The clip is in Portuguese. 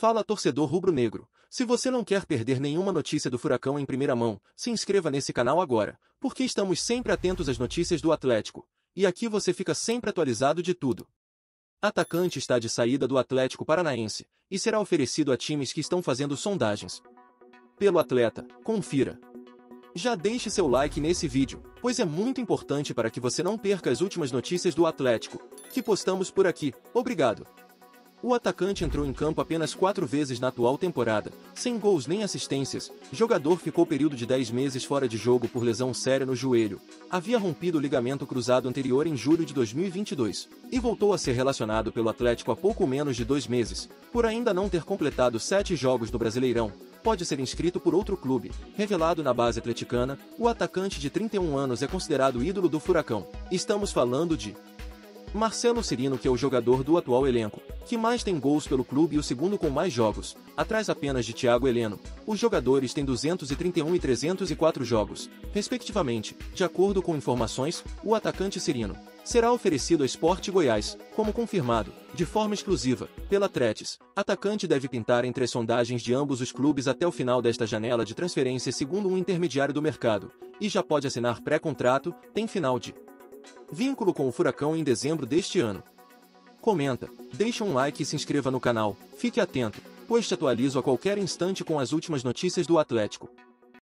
Fala torcedor rubro-negro. Se você não quer perder nenhuma notícia do Furacão em primeira mão, se inscreva nesse canal agora, porque estamos sempre atentos às notícias do Atlético. E aqui você fica sempre atualizado de tudo. Atacante está de saída do Atlético Paranaense e será oferecido a times que estão fazendo sondagens. Pelo atleta, confira. Já deixe seu like nesse vídeo, pois é muito importante para que você não perca as últimas notícias do Atlético, que postamos por aqui. Obrigado. O atacante entrou em campo apenas quatro vezes na atual temporada, sem gols nem assistências. Jogador ficou período de 10 meses fora de jogo por lesão séria no joelho. Havia rompido o ligamento cruzado anterior em julho de 2022 e voltou a ser relacionado pelo Atlético há pouco menos de dois meses, por ainda não ter completado sete jogos no Brasileirão. Pode ser inscrito por outro clube. Revelado na base atleticana, o atacante de 31 anos é considerado ídolo do Furacão. Estamos falando de Marcelo Cirino que é o jogador do atual elenco, que mais tem gols pelo clube e o segundo com mais jogos, atrás apenas de Thiago Heleno. Os jogadores têm 231 e 304 jogos, respectivamente. De acordo com informações, o atacante Cirino será oferecido ao Esporte Goiás, como confirmado, de forma exclusiva, pela Tretes. Atacante deve pintar entre as sondagens de ambos os clubes até o final desta janela de transferência segundo um intermediário do mercado, e já pode assinar pré-contrato, tem final de Vínculo com o Furacão em dezembro deste ano. Comenta, deixa um like e se inscreva no canal, fique atento, pois te atualizo a qualquer instante com as últimas notícias do Atlético.